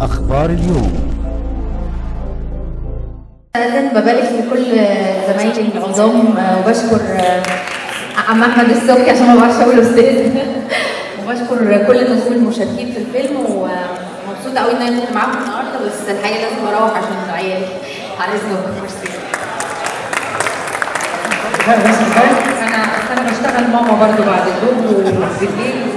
أخبار اليوم. أنا ببارك لكل زمايلي العظام آه، وبشكر آه، عم أحمد السوقي عشان ما بعرفش أقول أستاذ. وبشكر كل النجوم المشاركين في الفيلم ومبسوطه آه، قوي إن أنا كنت معاكم النهارده بس الحقيقة لازم أروح عشان العيال. على اذنكم ميرسي. أنا أنا بشتغل ماما برضو بعد الظهر وبالليل